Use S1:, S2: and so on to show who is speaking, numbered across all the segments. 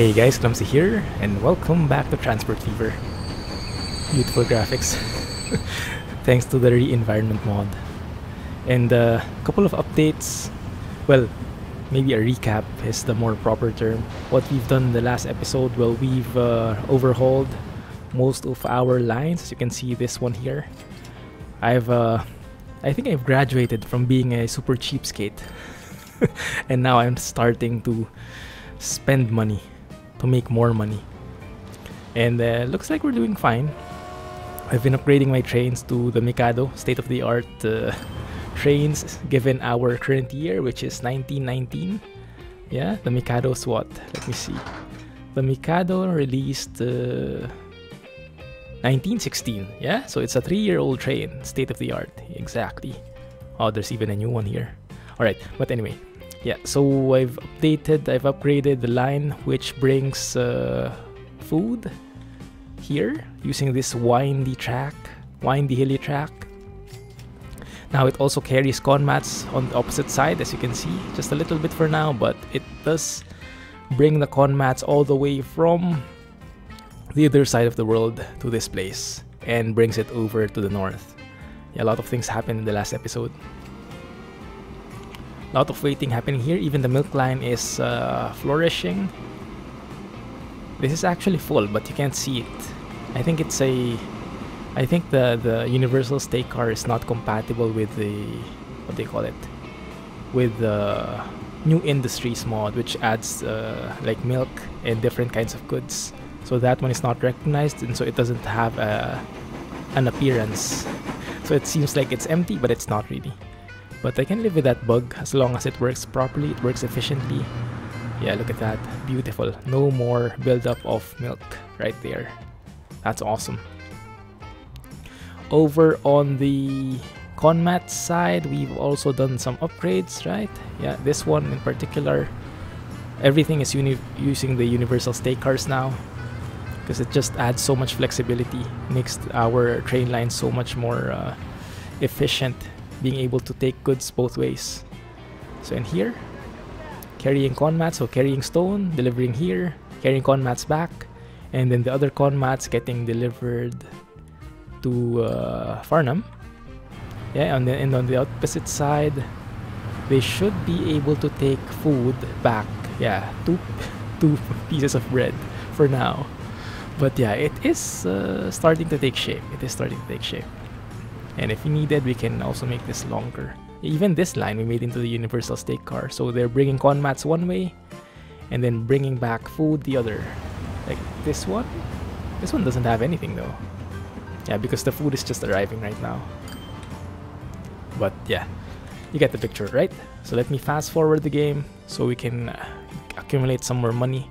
S1: Hey guys, Clumsy here, and welcome back to Transport Fever. Beautiful graphics, thanks to the re-environment mod. And a uh, couple of updates, well, maybe a recap is the more proper term. What we've done in the last episode, well, we've uh, overhauled most of our lines, as you can see this one here. I've, uh, I think I've graduated from being a super cheapskate, and now I'm starting to spend money to make more money. And uh, looks like we're doing fine. I've been upgrading my trains to the Mikado state-of-the-art uh, trains given our current year, which is 1919. Yeah, the Mikado's what? Let me see. The Mikado released uh, 1916. Yeah, so it's a three-year-old train, state-of-the-art. Exactly. Oh, there's even a new one here. All right, but anyway, yeah so I've updated I've upgraded the line which brings uh, food here using this windy track windy hilly track. Now it also carries con mats on the opposite side as you can see just a little bit for now but it does bring the con mats all the way from the other side of the world to this place and brings it over to the north. Yeah, a lot of things happened in the last episode lot of waiting happening here. Even the milk line is uh, flourishing. This is actually full, but you can't see it. I think it's a... I think the, the universal stake car is not compatible with the... What do you call it? With the new industries mod, which adds uh, like milk and different kinds of goods. So that one is not recognized, and so it doesn't have a, uh, an appearance. So it seems like it's empty, but it's not really. But I can live with that bug as long as it works properly, it works efficiently. Yeah, look at that. Beautiful. No more buildup of milk right there. That's awesome. Over on the Conmat side, we've also done some upgrades, right? Yeah, this one in particular. Everything is using the universal stake cars now because it just adds so much flexibility, makes our train line so much more uh, efficient being able to take goods both ways. So in here, carrying con mats, so carrying stone, delivering here, carrying con mats back, and then the other con mats getting delivered to uh, Farnham. Yeah, and, the, and on the opposite side, they should be able to take food back. Yeah, two, two pieces of bread for now. But yeah, it is uh, starting to take shape. It is starting to take shape. And if needed, we can also make this longer. Even this line we made into the universal stake car. So they're bringing con mats one way and then bringing back food the other. Like this one? This one doesn't have anything though. Yeah, because the food is just arriving right now. But yeah, you get the picture, right? So let me fast forward the game so we can uh, accumulate some more money.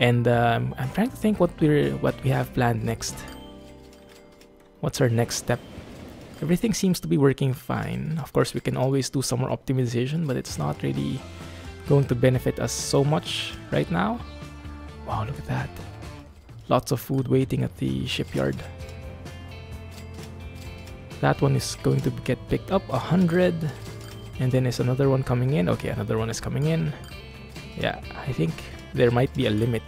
S1: And um, I'm trying to think what we what we have planned next. What's our next step? Everything seems to be working fine. Of course, we can always do some more optimization, but it's not really going to benefit us so much right now. Wow, look at that. Lots of food waiting at the shipyard. That one is going to get picked up, 100. And then is another one coming in. Okay, another one is coming in. Yeah, I think there might be a limit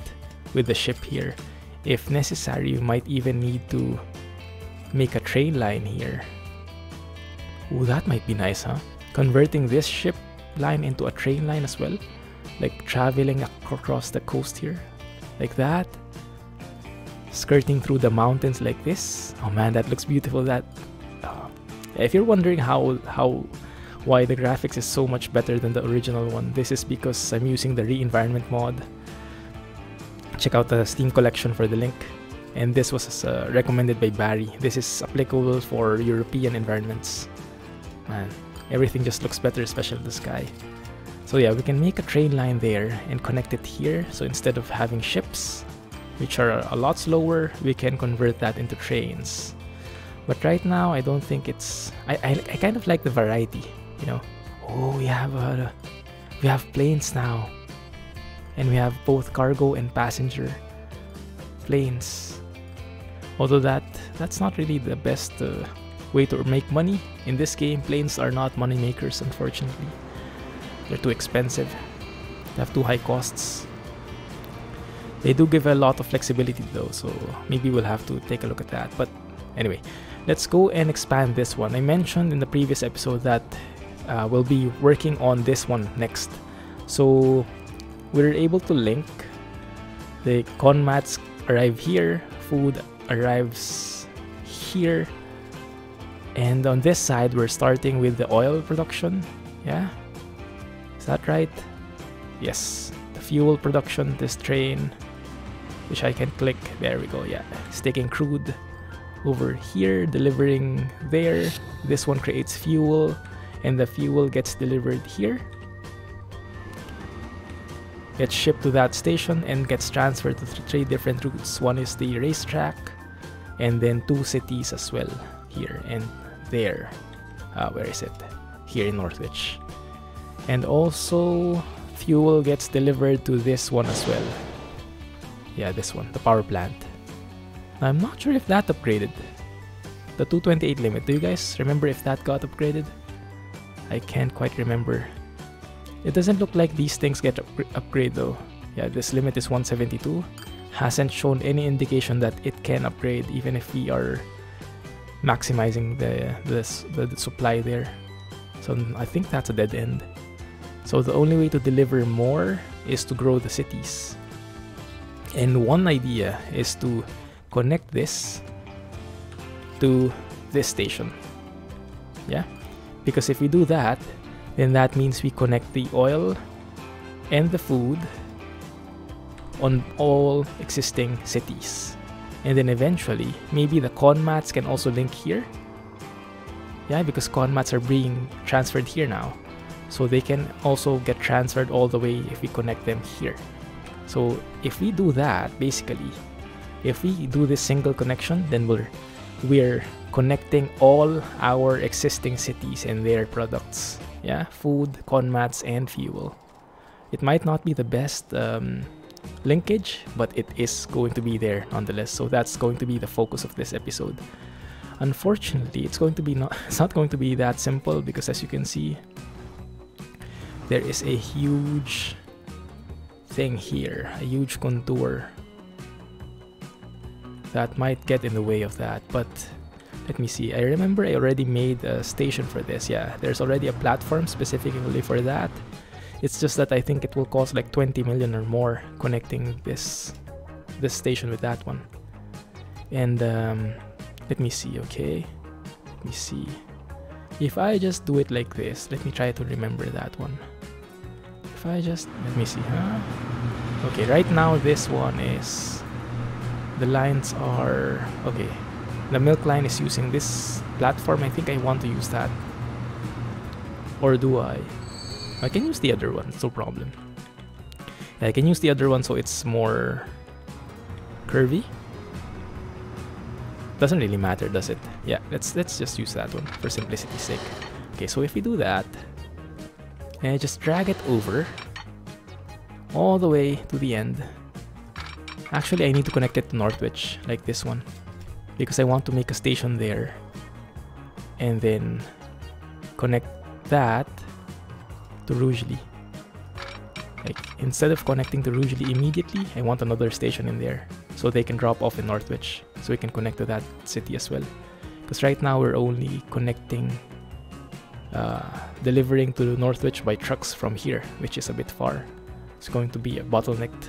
S1: with the ship here. If necessary, you might even need to make a train line here Ooh, that might be nice, huh? Converting this ship line into a train line as well. Like traveling across the coast here. Like that. Skirting through the mountains like this. Oh man, that looks beautiful. That uh, If you're wondering how how why the graphics is so much better than the original one, this is because I'm using the re-environment mod. Check out the Steam collection for the link. And this was uh, recommended by Barry. This is applicable for European environments. Man, everything just looks better, especially the sky. So yeah, we can make a train line there and connect it here. So instead of having ships, which are a lot slower, we can convert that into trains. But right now, I don't think it's... I, I, I kind of like the variety, you know. Oh, we have a, we have planes now. And we have both cargo and passenger planes. Although that that's not really the best uh, way to make money. In this game, planes are not money makers, unfortunately. They're too expensive. They have too high costs. They do give a lot of flexibility though, so maybe we'll have to take a look at that. But anyway, let's go and expand this one. I mentioned in the previous episode that uh, we'll be working on this one next. So we're able to link the con mats arrive here, food arrives here, and on this side we're starting with the oil production. Yeah, is that right? Yes, the fuel production, this train, which I can click. There we go. Yeah, it's taking crude over here, delivering there. This one creates fuel, and the fuel gets delivered here. Gets shipped to that station and gets transferred to three different routes. One is the racetrack, and then two cities as well here and there. Uh, where is it? Here in Northwich. And also, fuel gets delivered to this one as well. Yeah, this one, the power plant. I'm not sure if that upgraded. The 228 limit, do you guys remember if that got upgraded? I can't quite remember. It doesn't look like these things get up upgrade though. Yeah, this limit is 172. Hasn't shown any indication that it can upgrade even if we are maximizing the, the, the, supply there. So I think that's a dead end. So the only way to deliver more is to grow the cities. And one idea is to connect this to this station. Yeah? Because if we do that, then that means we connect the oil and the food on all existing cities. And then eventually, maybe the con mats can also link here. Yeah, because con mats are being transferred here now. So they can also get transferred all the way if we connect them here. So if we do that, basically, if we do this single connection, then we're we're connecting all our existing cities and their products. Yeah, food, con mats, and fuel. It might not be the best um, linkage, but it is going to be there nonetheless. So that's going to be the focus of this episode. Unfortunately, it's going to be not it's not going to be that simple because as you can see, there is a huge thing here, a huge contour that might get in the way of that. But let me see. I remember I already made a station for this. Yeah, there's already a platform specifically for that. It's just that I think it will cost like 20 million or more connecting this this station with that one. And um, let me see, okay? Let me see. If I just do it like this, let me try to remember that one. If I just, let me see, huh? Okay, right now this one is, the lines are, okay. The milk line is using this platform. I think I want to use that. Or do I? I can use the other one, no problem. I can use the other one so it's more curvy. Doesn't really matter, does it? Yeah, let's let's just use that one for simplicity's sake. Okay, so if we do that, and just drag it over all the way to the end. Actually, I need to connect it to Northwich, like this one, because I want to make a station there. And then connect that to Rugeley. Like, instead of connecting to Rugeley immediately, I want another station in there so they can drop off in Northwich so we can connect to that city as well. Because right now we're only connecting, uh, delivering to Northwich by trucks from here, which is a bit far. It's going to be a bottlenecked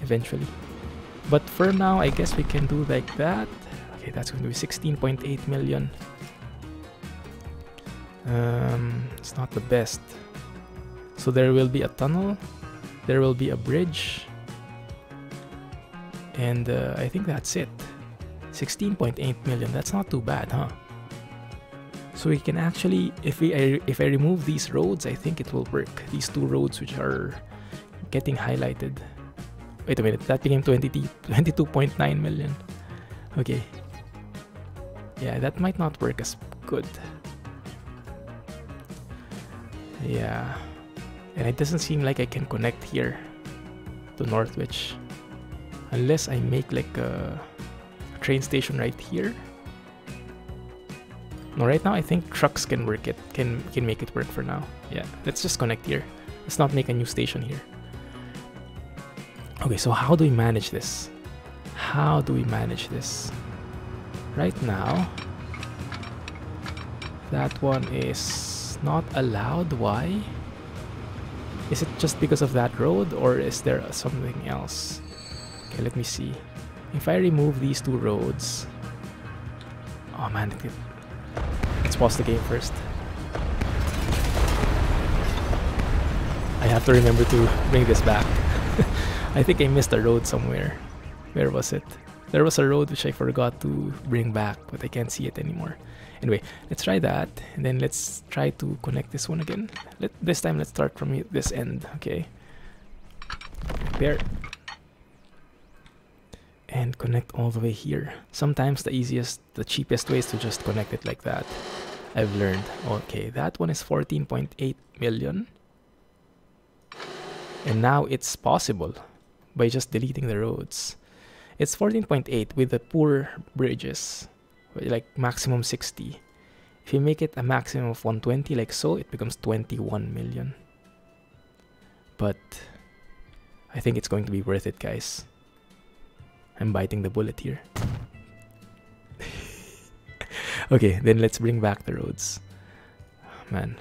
S1: eventually. But for now, I guess we can do like that. Okay, that's going to be 16.8 million. Um, it's not the best. So there will be a tunnel, there will be a bridge, and uh, I think that's it. 16.8 million, that's not too bad, huh? So we can actually, if we if I remove these roads, I think it will work. These two roads which are getting highlighted. Wait a minute, that became 20, 22.9 million. Okay. Yeah, that might not work as good. Yeah. And it doesn't seem like I can connect here to Northwich. Unless I make like a, a train station right here. No, right now I think trucks can work it, can can make it work for now. Yeah, let's just connect here. Let's not make a new station here. Okay, so how do we manage this? How do we manage this? Right now, that one is not allowed. Why? Is it just because of that road or is there something else? Okay, let me see. If I remove these two roads... Oh man, let's pause the game first. I have to remember to bring this back. I think I missed a road somewhere. Where was it? There was a road which I forgot to bring back, but I can't see it anymore. Anyway, let's try that, and then let's try to connect this one again. Let This time, let's start from this end, okay? There. And connect all the way here. Sometimes the easiest, the cheapest way is to just connect it like that. I've learned. Okay, that one is 14.8 million. And now it's possible by just deleting the roads. It's 14.8 with the poor bridges, like maximum 60. If you make it a maximum of 120 like so, it becomes 21 million. But I think it's going to be worth it, guys. I'm biting the bullet here. okay, then let's bring back the roads. Man,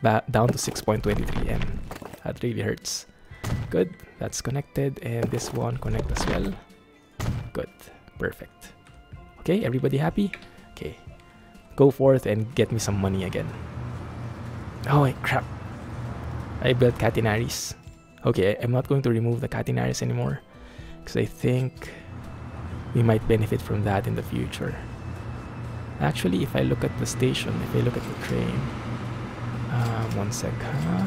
S1: ba down to 6.23 M. That really hurts. Good, that's connected, and this one connect as well. Good, perfect. Okay, everybody happy? Okay, go forth and get me some money again. Oh, wait, crap. I built catenaries. Okay, I'm not going to remove the catenaries anymore because I think we might benefit from that in the future. Actually, if I look at the station, if I look at the train, um, one sec, huh?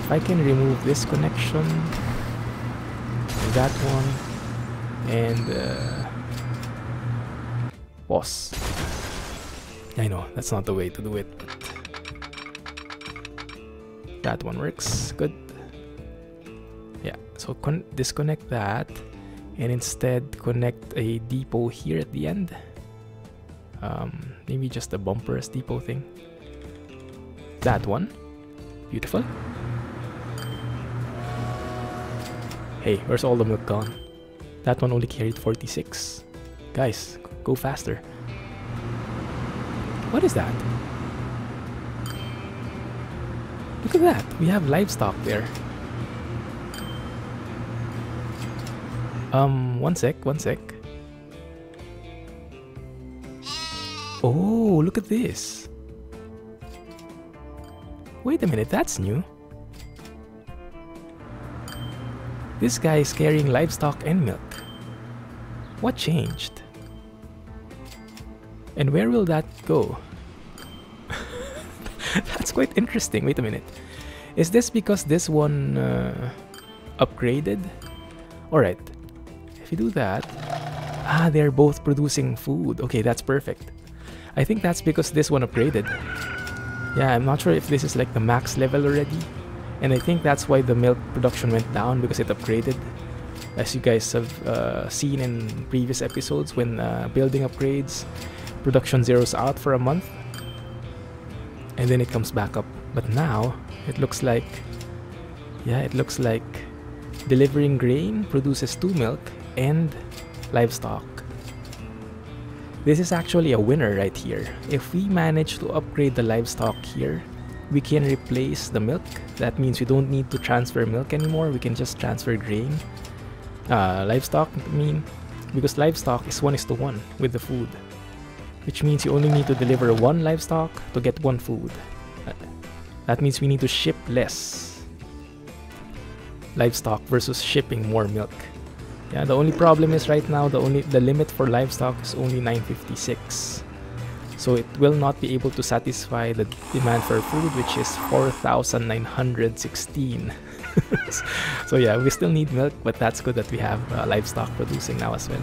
S1: If I can remove this connection, that one, and uh, boss. I know that's not the way to do it, that one works good. Yeah, so disconnect that and instead connect a depot here at the end. Um, maybe just a bumpers depot thing. That one. Beautiful. Hey, where's all the milk gone? That one only carried 46. Guys, go faster. What is that? Look at that. We have livestock there. Um, one sec, one sec. Oh, look at this. Wait a minute, that's new. This guy is carrying livestock and milk. What changed? And where will that go? That's quite interesting. Wait a minute. Is this because this one uh, upgraded? Alright. If you do that... Ah, they're both producing food. Okay, that's perfect. I think that's because this one upgraded. Yeah, I'm not sure if this is like the max level already. And I think that's why the milk production went down because it upgraded. As you guys have uh, seen in previous episodes, when uh, building upgrades, production zeroes out for a month and then it comes back up. But now it looks like, yeah, it looks like delivering grain produces two milk and livestock. This is actually a winner right here. If we manage to upgrade the livestock here, we can replace the milk. That means we don't need to transfer milk anymore. We can just transfer grain. Uh, livestock, mean, because livestock is 1 is to 1 with the food. Which means you only need to deliver one livestock to get one food. That means we need to ship less livestock versus shipping more milk. Yeah, the only problem is right now the only the limit for livestock is only 956 so it will not be able to satisfy the demand for food which is 4916 so yeah we still need milk but that's good that we have uh, livestock producing now as well.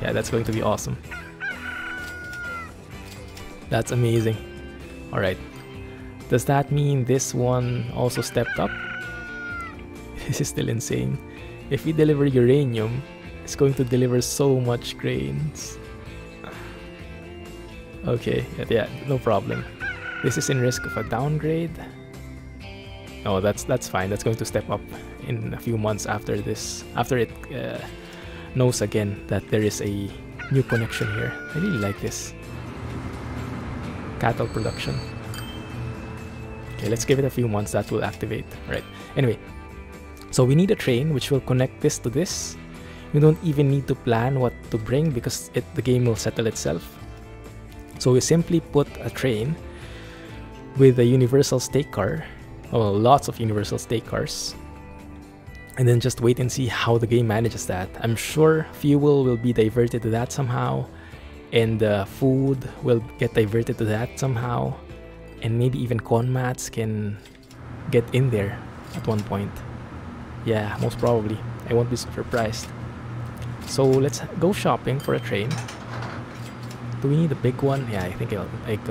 S1: Yeah that's going to be awesome. That's amazing. All right does that mean this one also stepped up? This is still insane. If we deliver uranium it's going to deliver so much grains. Okay, yeah, no problem. This is in risk of a downgrade. Oh, that's that's fine. That's going to step up in a few months after this, after it uh, knows again that there is a new connection here. I really like this. Cattle production. Okay, let's give it a few months, that will activate. Right. Anyway, so we need a train which will connect this to this. We don't even need to plan what to bring because it, the game will settle itself. So we simply put a train with a universal stake car, well, lots of universal stake cars, and then just wait and see how the game manages that. I'm sure fuel will be diverted to that somehow, and uh, food will get diverted to that somehow, and maybe even conmats can get in there at one point. Yeah, most probably. I won't be surprised. So let's go shopping for a train. Do we need a big one? Yeah, I think I'll,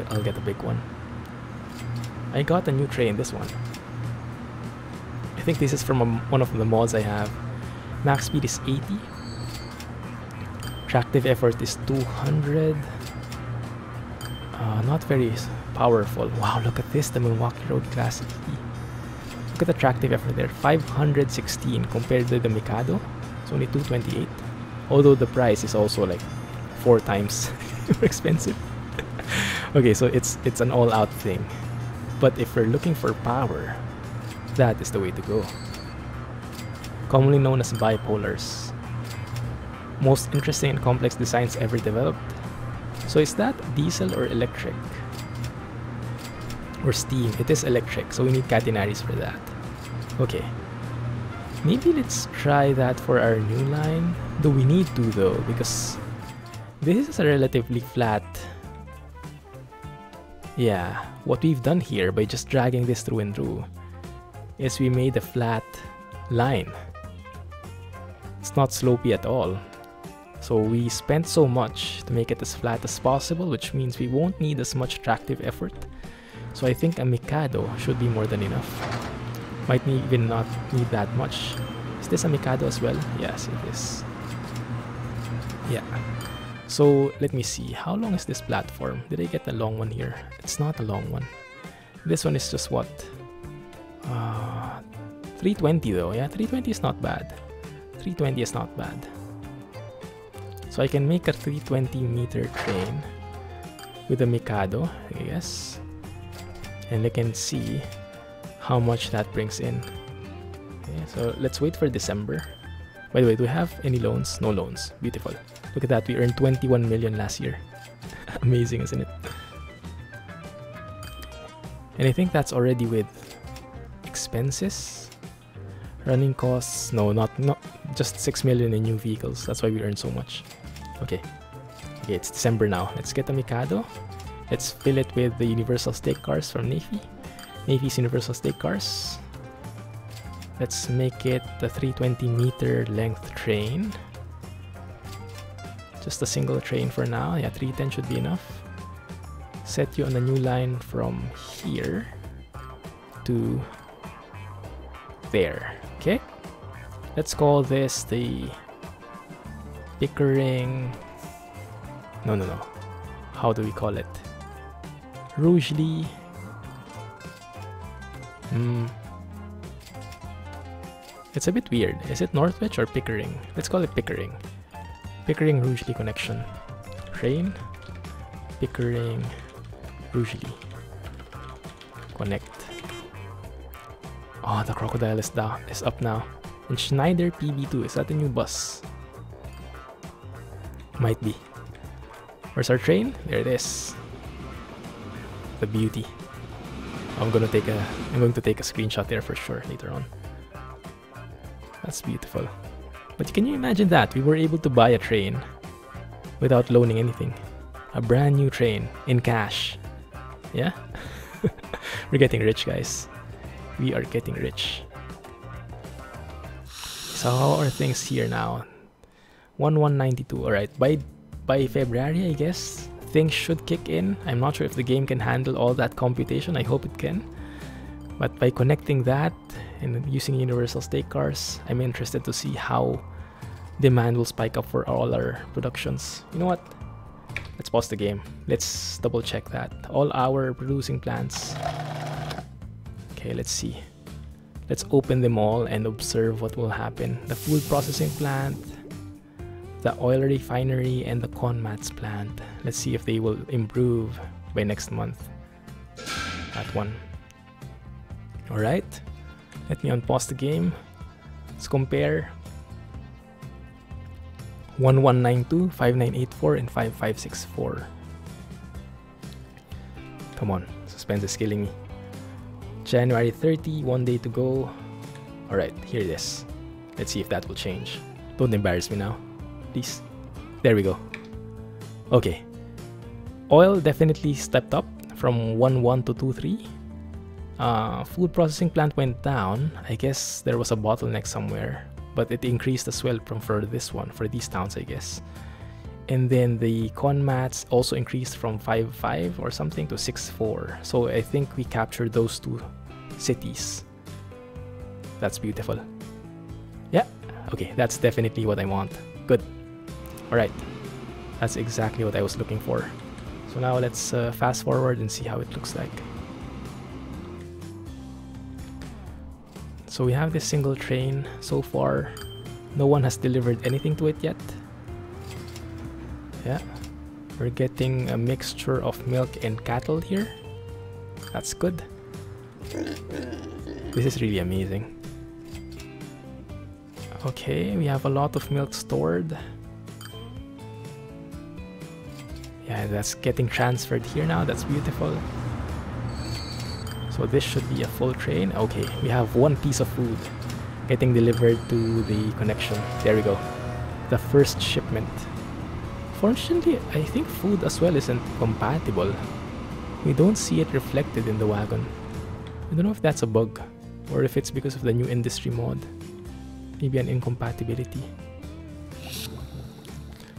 S1: I'll get a big one. I got a new train, this one. I think this is from a, one of the mods I have. Max speed is 80. Tractive effort is 200. Uh, not very powerful. Wow, look at this, the Milwaukee Road Classic E. Look at the tractive effort there, 516 compared to the Mikado. It's only 228. Although the price is also like four times more expensive. okay, so it's it's an all-out thing. But if we're looking for power, that is the way to go. Commonly known as bipolars. Most interesting and complex designs ever developed. So is that diesel or electric? Or steam? It is electric, so we need catenaries for that. Okay. Maybe let's try that for our new line. Do we need to though? Because this is a relatively flat yeah, what we've done here by just dragging this through and through is we made a flat line. It's not slopey at all. So we spent so much to make it as flat as possible, which means we won't need as much tractive effort. So I think a Mikado should be more than enough. Might even not need that much. Is this a Mikado as well? Yes, it is. Yeah. So let me see, how long is this platform? Did I get a long one here? It's not a long one. This one is just what? Uh, 320 though, yeah, 320 is not bad. 320 is not bad. So I can make a 320 meter train with a Mikado, I guess. And I can see how much that brings in. Okay, so let's wait for December. By the way, do we have any loans? No loans. Beautiful. Look at that, we earned 21 million last year. Amazing, isn't it? And I think that's already with expenses. Running costs, no, not not just 6 million in new vehicles. That's why we earn so much. Okay. Okay, it's December now. Let's get a Mikado. Let's fill it with the Universal Stake Cars from Navy. Navy's Universal Stake Cars. Let's make it the 320 meter length train. Just a single train for now. Yeah, 310 should be enough. Set you on a new line from here to there. Okay? Let's call this the Pickering... No, no, no. How do we call it? Rugeley... Hmm. It's a bit weird. Is it Northwich or Pickering? Let's call it Pickering. Pickering Rugeley connection. Train. Pickering Rugeley. Connect. Oh, the crocodile is down is up now. And Schneider PB2, is that a new bus? Might be. Where's our train? There it is. The beauty. I'm gonna take a I'm going to take a screenshot there for sure later on. That's beautiful. But can you imagine that? We were able to buy a train without loaning anything. A brand new train in cash. Yeah? we're getting rich, guys. We are getting rich. So how are things here now? 1192. Alright, by by February, I guess, things should kick in. I'm not sure if the game can handle all that computation. I hope it can. But by connecting that and using universal stake cars, I'm interested to see how demand will spike up for all our productions. You know what? Let's pause the game. Let's double check that. All our producing plants. Okay, let's see. Let's open them all and observe what will happen. The food processing plant, the oil refinery, and the con mats plant. Let's see if they will improve by next month. That one. Alright. Let me unpause the game. Let's compare 1192, 5984, and 5564. Come on, suspense is killing me. January 30, one day to go. Alright, here it is. Let's see if that will change. Don't embarrass me now, please. There we go. Okay. Oil definitely stepped up from 1.1 to 2.3. Uh, food processing plant went down. I guess there was a bottleneck somewhere, but it increased as well from for this one, for these towns, I guess and then the conmats also increased from 5-5 or something to 6-4 so I think we captured those two cities. That's beautiful. Yeah okay that's definitely what I want. Good. Alright that's exactly what I was looking for. So now let's uh, fast forward and see how it looks like. So we have this single train so far. No one has delivered anything to it yet. Yeah. We're getting a mixture of milk and cattle here. That's good. This is really amazing. Okay, we have a lot of milk stored. Yeah, that's getting transferred here now. That's beautiful. So this should be a full train. Okay, we have one piece of food getting delivered to the connection. There we go. The first shipment. Fortunately, I think food as well isn't compatible. We don't see it reflected in the wagon. I don't know if that's a bug, or if it's because of the new industry mod. Maybe an incompatibility.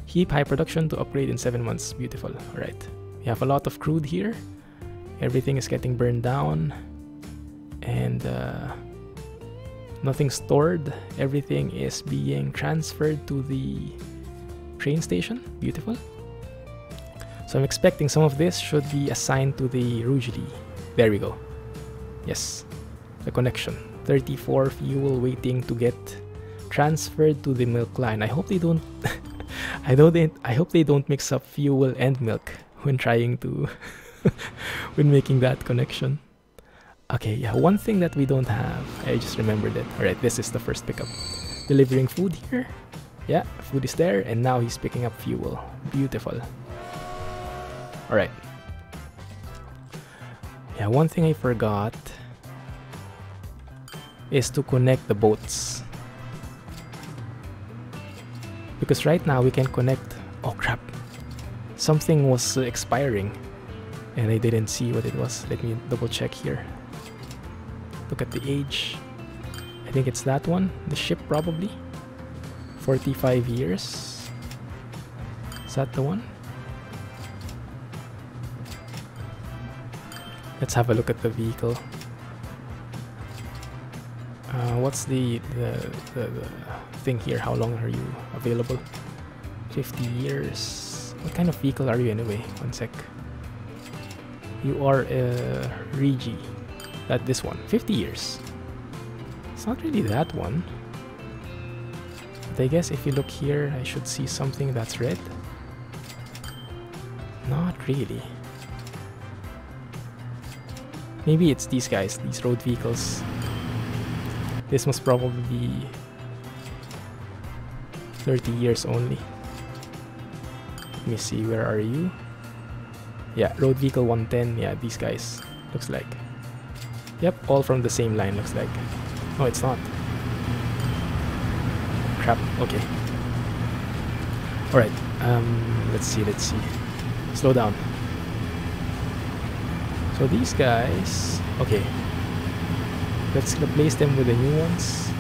S1: Heap high production to upgrade in 7 months. Beautiful. Alright. We have a lot of crude here. Everything is getting burned down. And uh, nothing stored. Everything is being transferred to the train station. Beautiful. So I'm expecting some of this should be assigned to the Rugeley. There we go. Yes, the connection. 34 fuel waiting to get transferred to the milk line. I hope they don't. I don't. I hope they don't mix up fuel and milk when trying to when making that connection. Okay, yeah. One thing that we don't have. I just remembered it. All right, this is the first pickup. Delivering food here. Yeah, food is there, and now he's picking up fuel. Beautiful. Alright. Yeah, one thing I forgot is to connect the boats. Because right now we can connect... Oh crap. Something was expiring. And I didn't see what it was. Let me double check here. Look at the age. I think it's that one. The ship probably. 45 years. Is that the one? Let's have a look at the vehicle. Uh, what's the, the, the, the thing here? How long are you available? 50 years. What kind of vehicle are you anyway? One sec. You are a Regi. That this one. 50 years. It's not really that one. But I guess if you look here, I should see something that's red. Not really. Maybe it's these guys, these road vehicles. This must probably be 30 years only. Let me see, where are you? Yeah, road vehicle 110, yeah, these guys. Looks like. Yep, all from the same line, looks like. No, it's not crap. Okay. Alright. Um, let's see, let's see. Slow down. So these guys... Okay. Let's replace them with the new ones.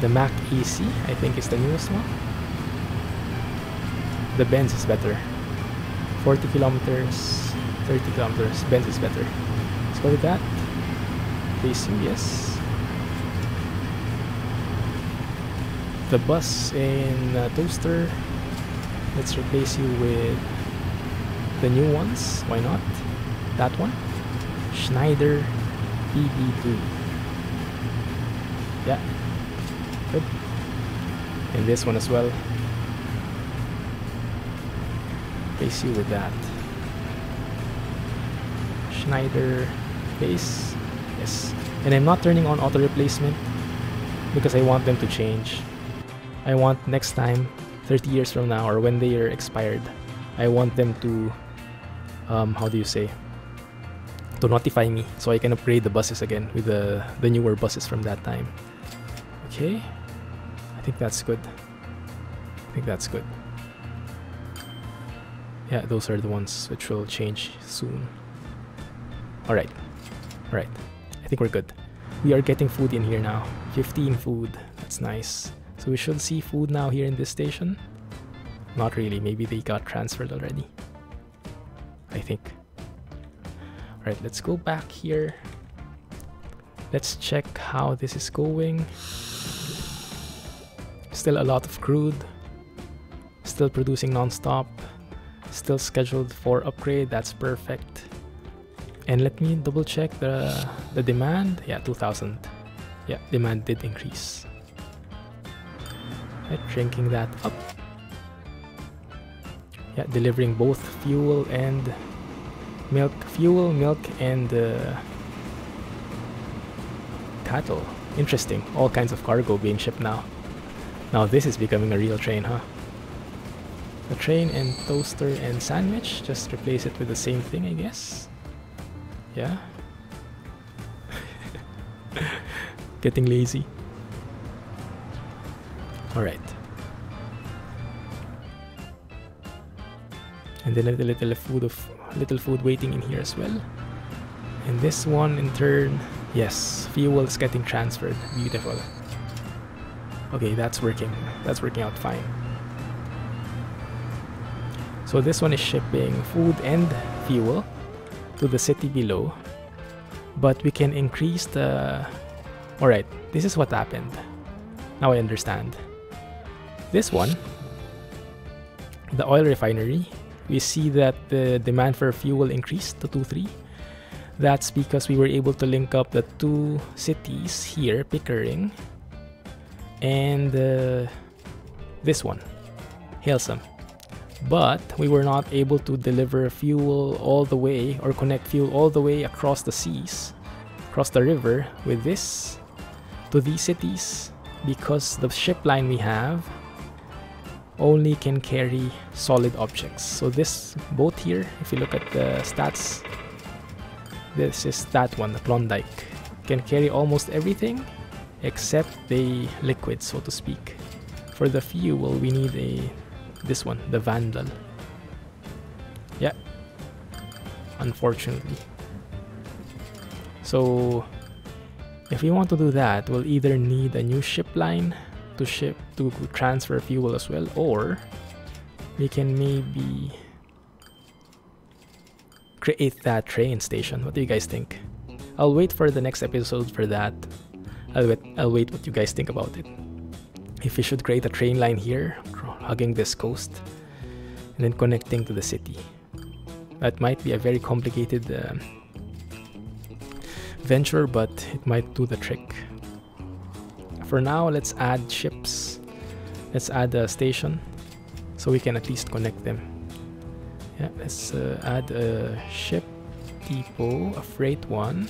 S1: The Mac EC, I think is the newest one. The Benz is better. 40 kilometers, 30 kilometers. Benz is better. Let's go with that. You, yes. the bus in uh, Toaster. Let's replace you with the new ones. Why not? That one. Schneider BB2. Yeah. Good. And this one as well. Face you with that. Schneider base. Yes. And I'm not turning on auto replacement because I want them to change. I want next time, 30 years from now, or when they are expired, I want them to, um, how do you say, to notify me so I can upgrade the buses again with the, the newer buses from that time. Okay, I think that's good. I think that's good. Yeah, those are the ones which will change soon. Alright, alright. I think we're good. We are getting food in here now. 15 food, that's nice. So we should see food now here in this station. Not really, maybe they got transferred already. I think. Alright, let's go back here. Let's check how this is going. Still a lot of crude. Still producing non-stop. Still scheduled for upgrade, that's perfect. And let me double check the, the demand. Yeah, 2000. Yeah, demand did increase. Right, drinking that up. Yeah, delivering both fuel and milk, fuel, milk, and uh, cattle. Interesting. All kinds of cargo being shipped now. Now this is becoming a real train, huh? A train and toaster and sandwich. Just replace it with the same thing, I guess. Yeah. Getting lazy. Alright. And then a little, food of little food waiting in here as well. And this one in turn, yes, fuel is getting transferred. Beautiful. Okay, that's working. That's working out fine. So this one is shipping food and fuel to the city below. But we can increase the... Alright, this is what happened. Now I understand. This one, the oil refinery, we see that the demand for fuel increased to 2.3. That's because we were able to link up the two cities here, Pickering, and uh, this one, Halesome. But we were not able to deliver fuel all the way or connect fuel all the way across the seas, across the river with this to these cities because the ship line we have only can carry solid objects. So this boat here, if you look at the stats, this is that one, the Klondike. Can carry almost everything except the liquid, so to speak. For the fuel, we need a this one, the Vandal. Yeah. Unfortunately. So if we want to do that, we'll either need a new ship line to ship to transfer fuel as well or we can maybe create that train station. What do you guys think? I'll wait for the next episode for that. I'll wait i'll wait what you guys think about it. If we should create a train line here hugging this coast and then connecting to the city. That might be a very complicated uh, venture but it might do the trick for now, let's add ships. Let's add a station so we can at least connect them. Yeah, let's uh, add a ship depot, a freight one,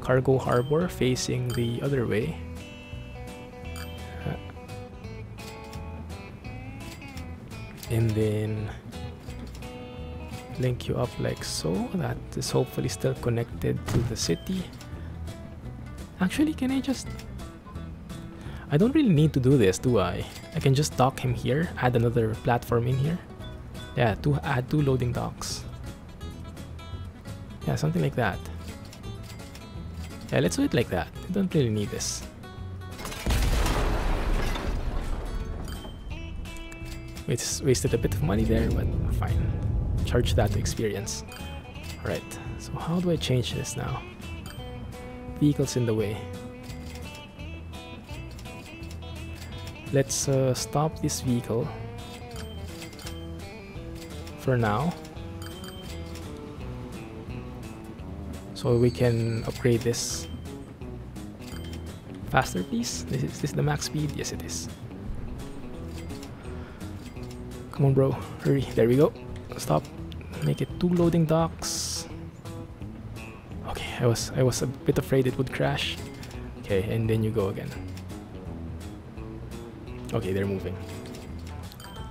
S1: cargo harbor facing the other way. And then link you up like so. That is hopefully still connected to the city. Actually, can I just I don't really need to do this, do I? I can just dock him here, add another platform in here. Yeah, to add two loading docks. Yeah, something like that. Yeah, let's do it like that. I don't really need this. We just wasted a bit of money there, but fine. Charge that to experience. Alright, so how do I change this now? Vehicles in the way. Let's uh, stop this vehicle for now so we can upgrade this Faster, please. This is this the max speed? Yes, it is. Come on, bro. Hurry. There we go. Stop. Make it two loading docks. Okay, I was I was a bit afraid it would crash. Okay, and then you go again. Okay, they're moving.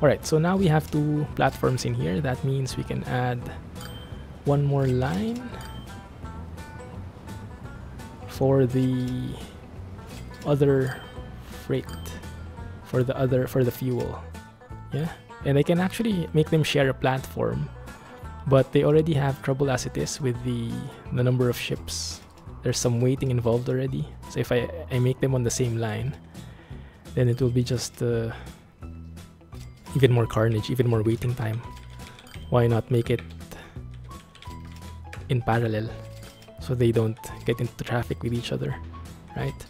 S1: Alright, so now we have two platforms in here. That means we can add one more line for the other freight for the other for the fuel yeah and I can actually make them share a platform but they already have trouble as it is with the the number of ships there's some waiting involved already so if I, I make them on the same line then it will be just uh, even more carnage even more waiting time. Why not make it in parallel so they don't get into traffic with each other right?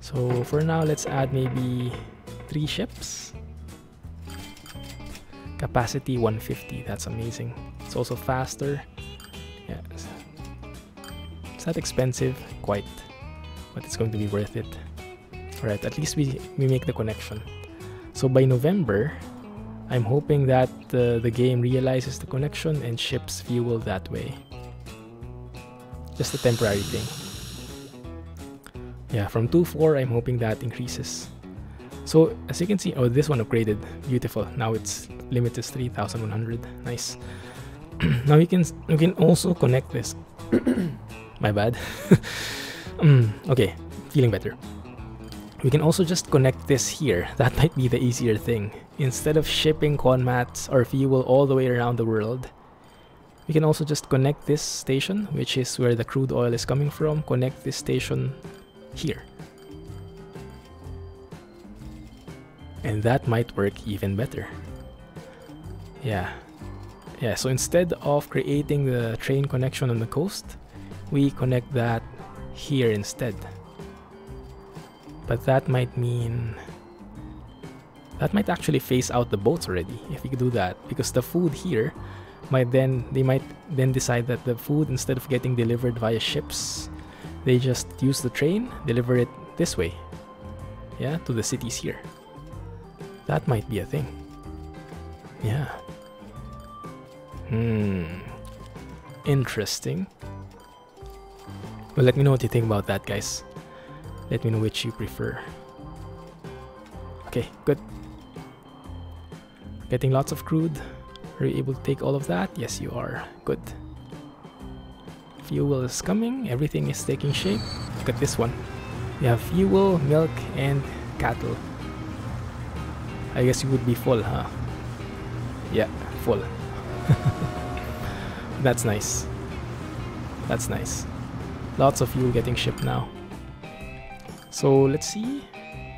S1: So for now let's add maybe three ships. Capacity 150 that's amazing. It's also faster. Yeah it's not expensive quite but it's going to be worth it right at least we we make the connection so by november i'm hoping that uh, the game realizes the connection and ships fuel that way just a temporary thing. Yeah, from 2.4, I'm hoping that increases. So as you can see, oh, this one upgraded. Beautiful. Now its limit is 3,100. Nice. now we can we can also connect this. My bad. um, okay, feeling better. We can also just connect this here. That might be the easier thing. Instead of shipping conmats or fuel all the way around the world, we can also just connect this station, which is where the crude oil is coming from, connect this station here. And that might work even better. Yeah. Yeah, so instead of creating the train connection on the coast, we connect that here instead. But that might mean... That might actually phase out the boats already, if could do that, because the food here might then they might then decide that the food instead of getting delivered via ships they just use the train deliver it this way yeah to the cities here. That might be a thing. Yeah. Hmm. Interesting. Well let me know what you think about that guys let me know which you prefer okay good getting lots of crude are you able to take all of that? Yes, you are. Good. Fuel is coming. Everything is taking shape. Look at this one. We have fuel, milk, and cattle. I guess you would be full, huh? Yeah, full. That's nice. That's nice. Lots of fuel getting shipped now. So let's see.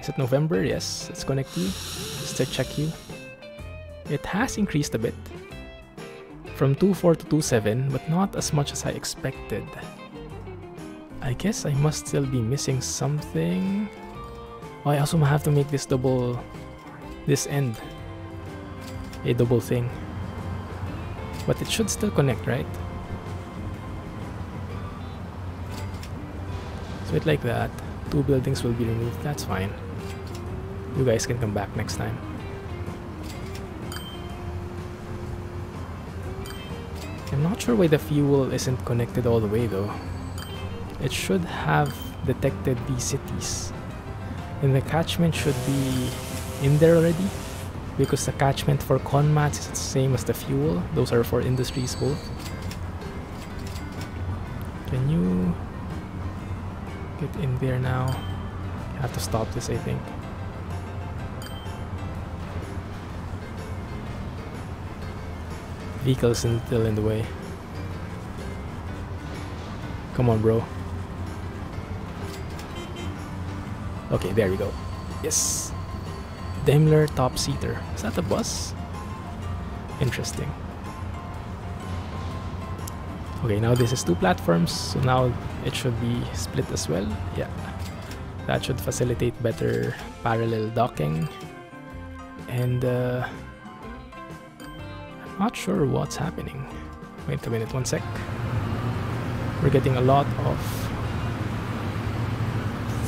S1: Is it November? Yes. Let's connect you. To check you. It has increased a bit from 2.4 to 2.7, but not as much as I expected. I guess I must still be missing something. Oh, I also have to make this double, this end, a double thing. But it should still connect, right? So it like that. Two buildings will be removed, that's fine. You guys can come back next time. I'm not sure why the fuel isn't connected all the way though. It should have detected these cities. And the catchment should be in there already. Because the catchment for Conmats is the same as the fuel. Those are for industries both. Can you get in there now? I have to stop this I think. Vehicles still in the way. Come on, bro. Okay, there we go. Yes. Daimler top seater. Is that a bus? Interesting. Okay, now this is two platforms, so now it should be split as well. Yeah. That should facilitate better parallel docking. And uh, I'm not sure what's happening. Wait a minute, one sec. We're getting a lot of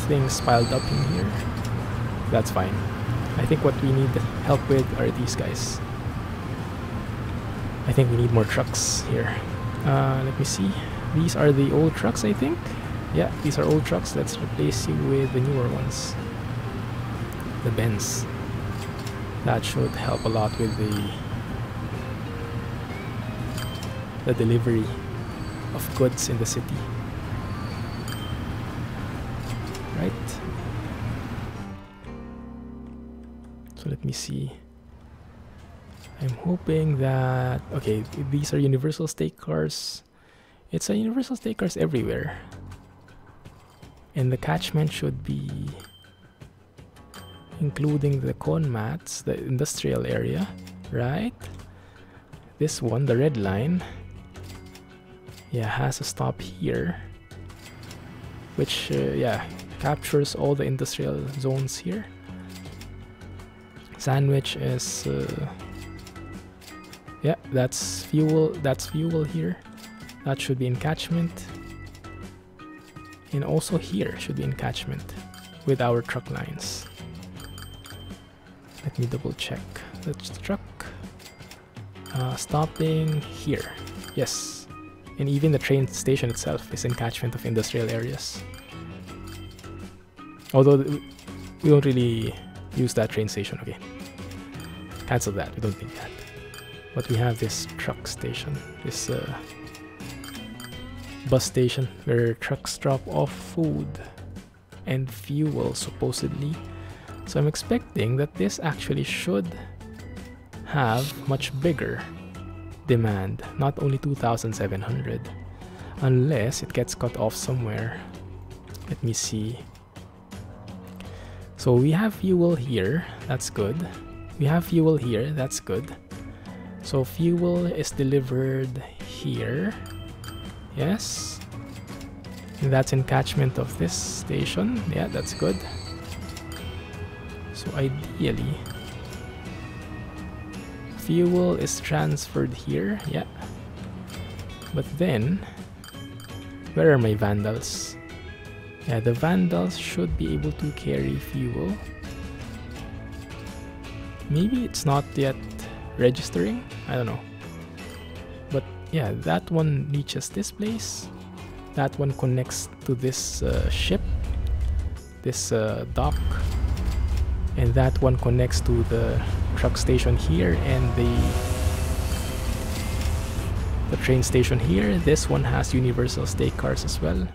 S1: things piled up in here. That's fine. I think what we need help with are these guys. I think we need more trucks here. Uh, let me see. These are the old trucks, I think. Yeah, these are old trucks. Let's replace you with the newer ones. The Benz. That should help a lot with the the delivery of goods in the city. Right? So let me see. I'm hoping that okay, these are universal stake cars. It's a universal stake cars everywhere. And the catchment should be including the con mats, the industrial area, right? This one, the red line, yeah, has a stop here, which uh, yeah captures all the industrial zones here. Sandwich is uh, yeah, that's fuel. That's fuel here. That should be in catchment. And also here should be in catchment with our truck lines. Let me double check. The truck uh, stopping here. Yes. And even the train station itself is in catchment of industrial areas. Although we don't really use that train station. Okay. Cancel that. We don't need that. But we have this truck station. This uh, bus station where trucks drop off food and fuel supposedly. So I'm expecting that this actually should have much bigger demand, not only 2700 unless it gets cut off somewhere. Let me see. So we have fuel here, that's good. We have fuel here, that's good. So fuel is delivered here. Yes. And that's encatchment of this station. Yeah, that's good. So ideally, fuel is transferred here. Yeah. But then, where are my vandals? Yeah, the vandals should be able to carry fuel. Maybe it's not yet registering? I don't know. Yeah, that one reaches this place. That one connects to this uh, ship, this uh, dock. And that one connects to the truck station here and the the train station here. This one has universal stake cars as well.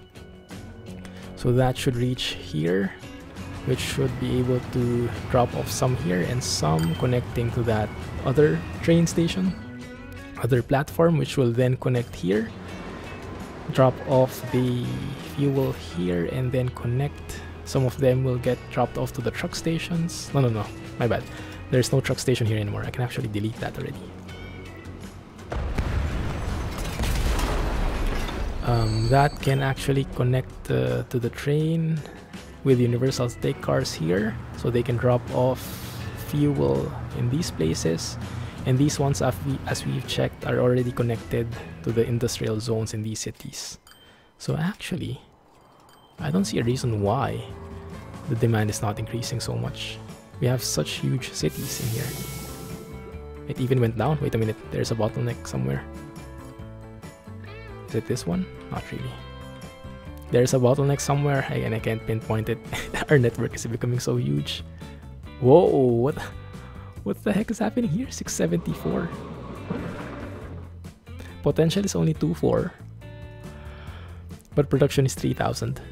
S1: So that should reach here, which should be able to drop off some here and some connecting to that other train station, other platform, which will then connect here, drop off the fuel here, and then connect. Some of them will get dropped off to the truck stations. No, no, no, my bad. There's no truck station here anymore. I can actually delete that already. Um, that can actually connect uh, to the train with universal stake cars here so they can drop off fuel in these places and these ones as, we, as we've checked are already connected to the industrial zones in these cities so actually I don't see a reason why the demand is not increasing so much we have such huge cities in here it even went down wait a minute there's a bottleneck somewhere is it this one? Not really. There's a bottleneck somewhere, and I can't pinpoint it. Our network is becoming so huge. Whoa, what, what the heck is happening here? 674. Potential is only 2.4. But production is 3000.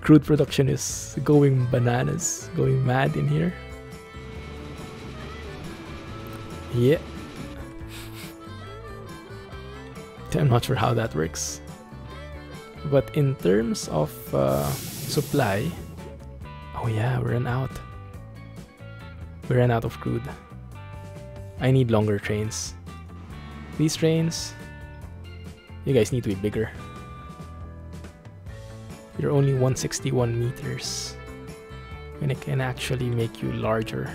S1: Crude production is going bananas, going mad in here. Yeah, I'm not sure how that works. But in terms of uh, supply, oh yeah, we're ran out. We ran out of crude. I need longer trains. These trains, you guys need to be bigger. You're only 161 meters. And it can actually make you larger.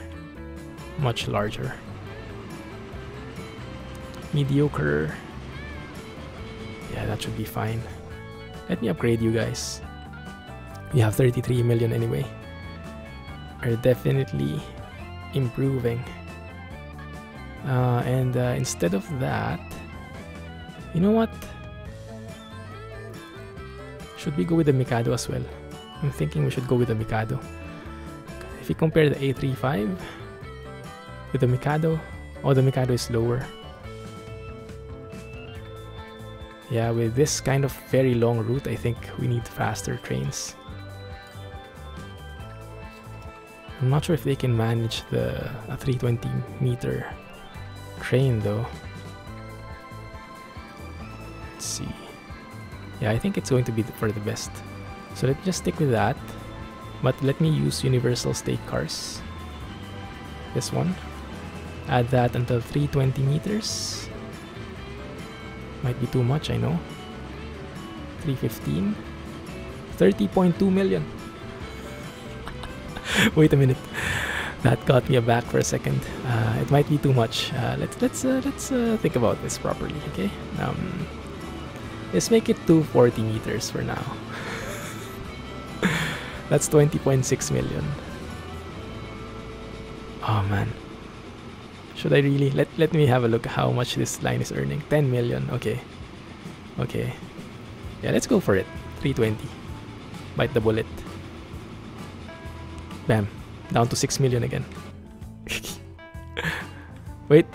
S1: Much larger. Mediocre yeah, that should be fine. Let me upgrade you guys. we have 33 million anyway. Are definitely improving. Uh, and uh, instead of that, you know what? Should we go with the Mikado as well? I'm thinking we should go with the Mikado. If you compare the A35 with the Mikado, oh, the Mikado is lower. Yeah, with this kind of very long route, I think we need faster trains. I'm not sure if they can manage the 320 meter train though. Let's see. Yeah, I think it's going to be for the best. So let's just stick with that. But let me use universal stake cars. This one. Add that until 320 meters. Might be too much, I know. 315. 30.2 million. Wait a minute. That got me aback for a second. Uh, it might be too much. Uh, let's let's uh, let's uh, think about this properly, okay? Um, let's make it 240 meters for now. That's 20.6 million. Oh man. Should I really let let me have a look at how much this line is earning? 10 million. Okay. Okay. Yeah, let's go for it. 320. Bite the bullet. Bam. Down to 6 million again. Wait.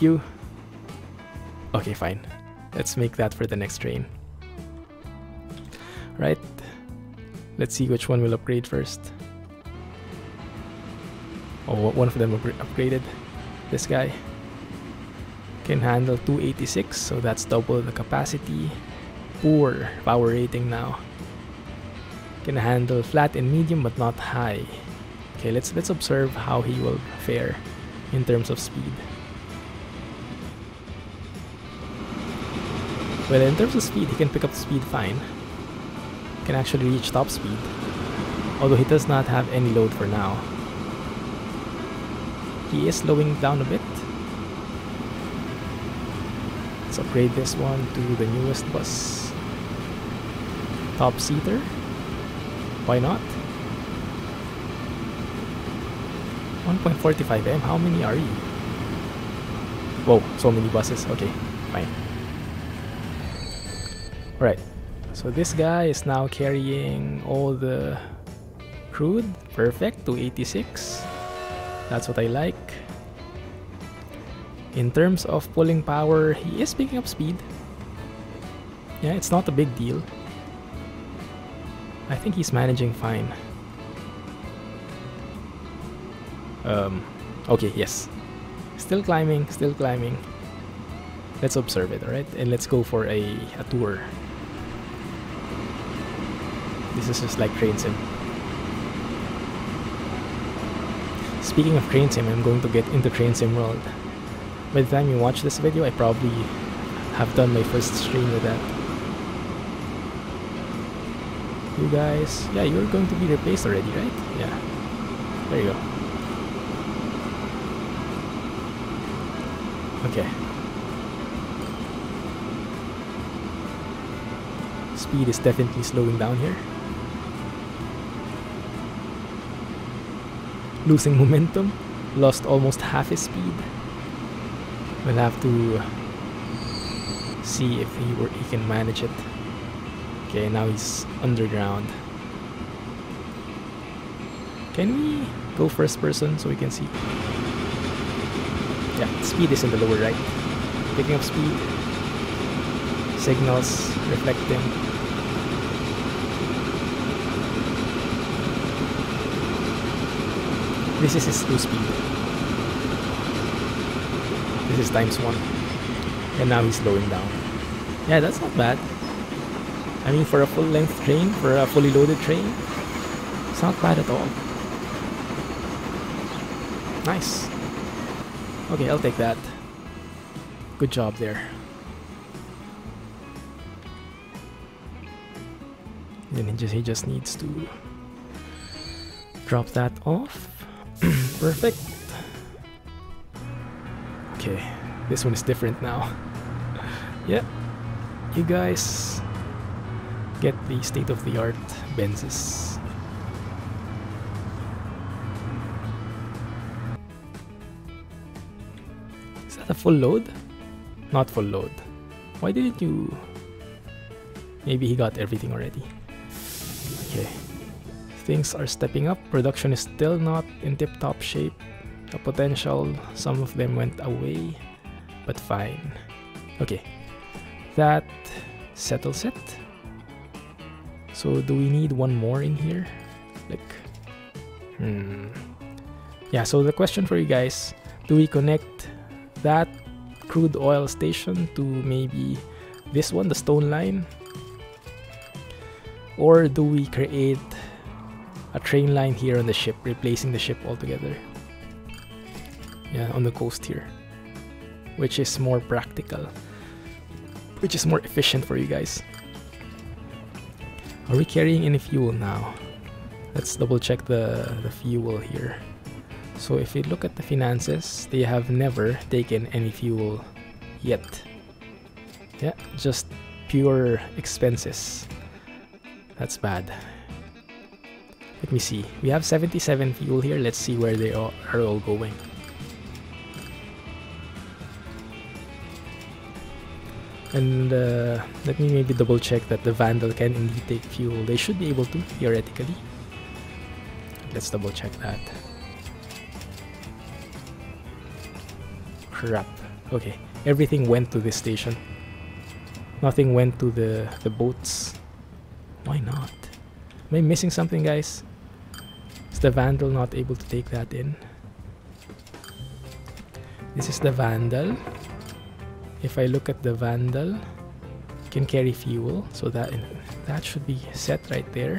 S1: You. Okay, fine. Let's make that for the next train. Right. Let's see which one will upgrade first. Oh, one of them upgraded. This guy can handle 286, so that's double the capacity. Poor power rating now. Can handle flat and medium but not high. Okay, let's let's observe how he will fare in terms of speed. Well, in terms of speed, he can pick up speed fine. Can actually reach top speed. Although he does not have any load for now. He is slowing down a bit. Let's upgrade this one to the newest bus. Top seater. Why not? 1.45 M. How many are you? Whoa, so many buses. Okay, fine. Alright, so this guy is now carrying all the crude. Perfect, 286. That's what I like. In terms of pulling power, he is picking up speed. Yeah, it's not a big deal. I think he's managing fine. Um, okay, yes. Still climbing, still climbing. Let's observe it, alright? And let's go for a, a tour. This is just like Train Sim. Speaking of Train Sim, I'm going to get into Train Sim World. By the time you watch this video, I probably have done my first stream with that. You guys, yeah, you're going to be replaced already, right? Yeah. There you go. Okay. Speed is definitely slowing down here. Losing momentum. Lost almost half his speed. We'll have to see if he were he can manage it. Okay, now he's underground. Can we go first person so we can see? Yeah, speed is in the lower right. Picking up speed. Signals reflecting. This is his true speed. This is times one. And now he's slowing down. Yeah, that's not bad. I mean, for a full length train, for a fully loaded train, it's not bad at all. Nice. Okay, I'll take that. Good job there. Then he just, he just needs to drop that off. Perfect. Okay, this one is different now. yeah, you guys get the state-of-the-art Benzes. Is that a full load? Not full load. Why didn't you... Maybe he got everything already. Okay. Things are stepping up. Production is still not in tip-top shape. The potential, some of them went away. But fine. Okay. That settles it. So do we need one more in here? Like, hmm. Yeah, so the question for you guys, do we connect that crude oil station to maybe this one, the stone line? Or do we create a train line here on the ship, replacing the ship altogether? Yeah, on the coast here. Which is more practical. Which is more efficient for you guys. Are we carrying any fuel now? Let's double check the, the fuel here. So if we look at the finances, they have never taken any fuel yet. Yeah, just pure expenses. That's bad. Let me see. We have 77 fuel here. Let's see where they are all going. And uh, let me maybe double check that the Vandal can indeed take fuel. They should be able to, theoretically. Let's double check that. Crap. Okay, everything went to this station. Nothing went to the, the boats. Why not? Am I missing something, guys? Is the Vandal not able to take that in? This is the Vandal if I look at the Vandal, can carry fuel, so that that should be set right there.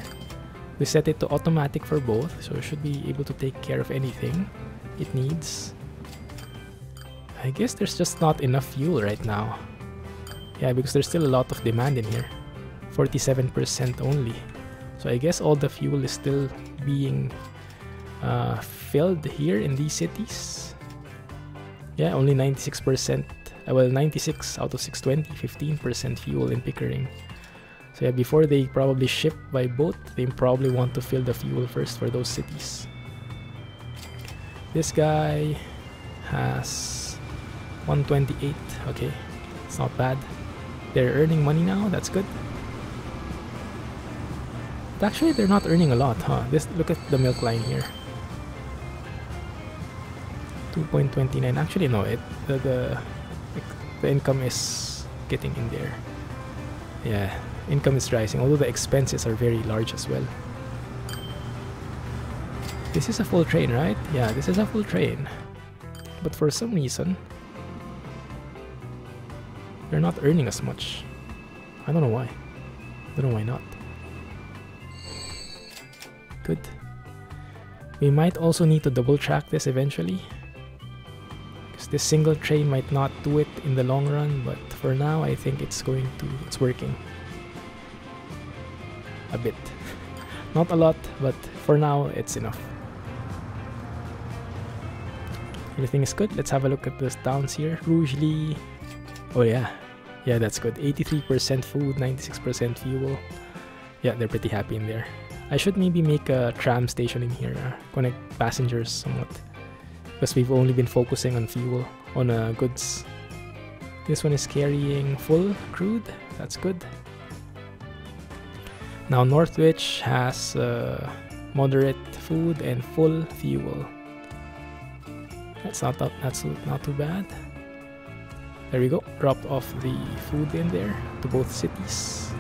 S1: We set it to automatic for both, so it should be able to take care of anything it needs. I guess there's just not enough fuel right now. Yeah, because there's still a lot of demand in here. 47% only. So I guess all the fuel is still being uh, filled here in these cities. Yeah, only 96% uh, well 96 out of 620 15% fuel in Pickering. So yeah before they probably ship by boat they probably want to fill the fuel first for those cities. This guy has 128 okay it's not bad. They're earning money now that's good. But actually they're not earning a lot huh? This look at the milk line here. 2.29 actually no it the, the the income is getting in there. Yeah, income is rising, although the expenses are very large as well. This is a full train, right? Yeah, this is a full train. But for some reason, they're not earning as much. I don't know why. I don't know why not. Good. We might also need to double track this eventually this single train might not do it in the long run, but for now I think it's going to, it's working. A bit. not a lot, but for now it's enough. Everything is good. Let's have a look at the towns here. Rugeley. Oh yeah. Yeah, that's good. 83% food, 96% fuel. Yeah, they're pretty happy in there. I should maybe make a tram station in here, uh, connect passengers somewhat because we've only been focusing on fuel on uh, goods. This one is carrying full crude. That's good. Now Northwich has uh, moderate food and full fuel. That's not that's not too bad. There we go. Dropped off the food in there to both cities.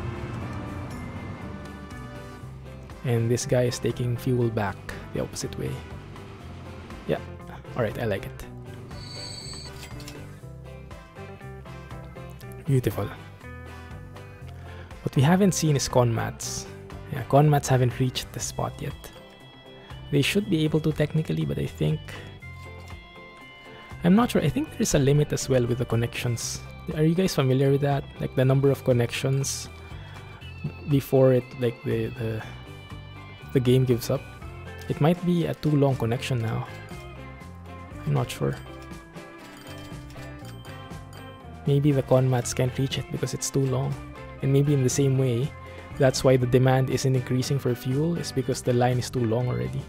S1: And this guy is taking fuel back the opposite way. Yeah Alright, I like it. Beautiful. What we haven't seen is conmats. Yeah, conmats haven't reached the spot yet. They should be able to technically, but I think... I'm not sure. I think there's a limit as well with the connections. Are you guys familiar with that? Like the number of connections before it, like the, the, the game gives up. It might be a too long connection now. I'm not sure. Maybe the conmats can't reach it because it's too long. And maybe in the same way, that's why the demand isn't increasing for fuel is because the line is too long already.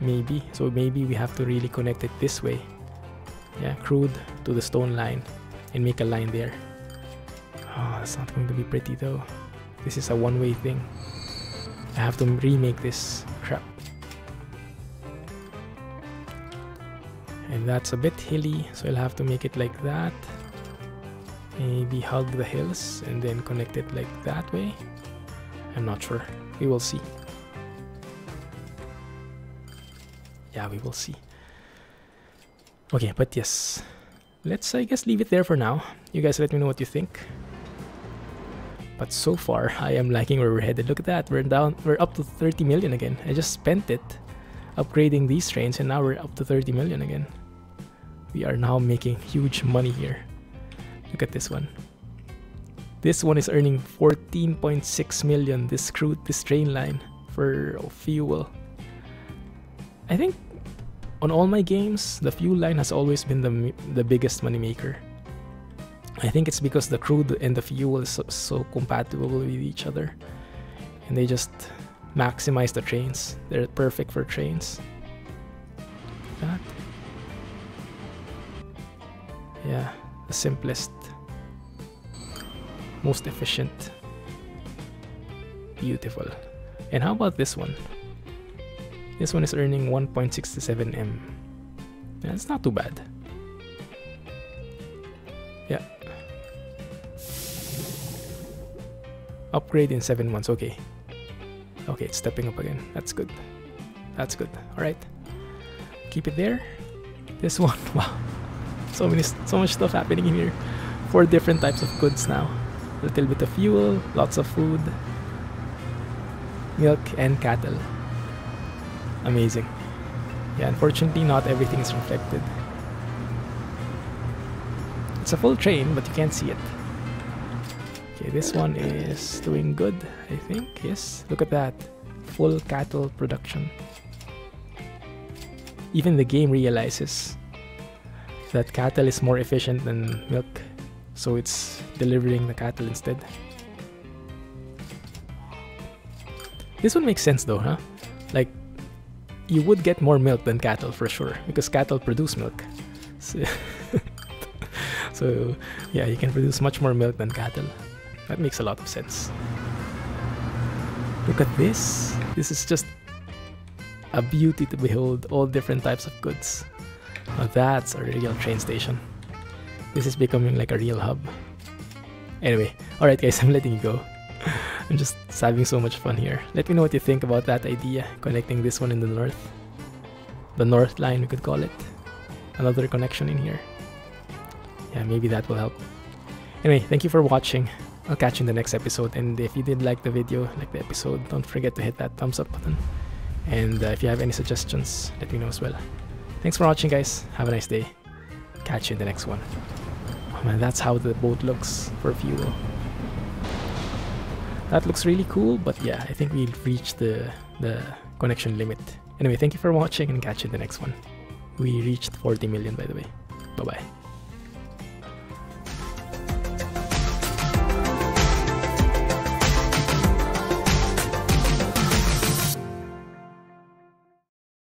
S1: Maybe. So maybe we have to really connect it this way. Yeah crude to the stone line and make a line there. Oh that's not going to be pretty though. This is a one-way thing. I have to remake this crap and that's a bit hilly so I'll have to make it like that. Maybe hug the hills and then connect it like that way. I'm not sure. We will see. Yeah we will see. Okay but yes. Let's I guess leave it there for now. You guys let me know what you think. But so far I am liking where we're headed look at that. We're down we're up to 30 million again. I just spent it upgrading these trains and now we're up to 30 million again we are now making huge money here look at this one this one is earning 14.6 million this crude this train line for fuel I think on all my games, the fuel line has always been the the biggest moneymaker. I think it's because the crude and the fuel is so, so compatible with each other, and they just maximize the trains. They're perfect for trains. That. Yeah, the simplest, most efficient. Beautiful. And how about this one? This one is earning 1.67M. That's not too bad. Yeah. Upgrade in 7 months, okay. Okay, it's stepping up again. That's good. That's good. Alright. Keep it there. This one, wow. So many so much stuff happening in here. Four different types of goods now. A little bit of fuel, lots of food, milk, and cattle amazing. Yeah, unfortunately not everything is reflected. It's a full train, but you can't see it. Okay, this one is doing good, I think. Yes, look at that. Full cattle production. Even the game realizes that cattle is more efficient than milk, so it's delivering the cattle instead. This one makes sense though, huh? Like, you would get more milk than cattle for sure because cattle produce milk. So, so, yeah, you can produce much more milk than cattle. That makes a lot of sense. Look at this. This is just a beauty to behold. All different types of goods. Now that's a real train station. This is becoming like a real hub. Anyway, alright guys, I'm letting you go. I'm just having so much fun here. Let me know what you think about that idea, connecting this one in the north. The north line, we could call it. Another connection in here. Yeah, maybe that will help. Anyway, thank you for watching. I'll catch you in the next episode. And if you did like the video, like the episode, don't forget to hit that thumbs up button. And uh, if you have any suggestions, let me know as well. Thanks for watching, guys. Have a nice day. Catch you in the next one. Oh man, that's how the boat looks for fuel. That looks really cool, but yeah, I think we've reached the, the connection limit. Anyway, thank you for watching and catch you in the next one. We reached 40 million by the way. Bye bye.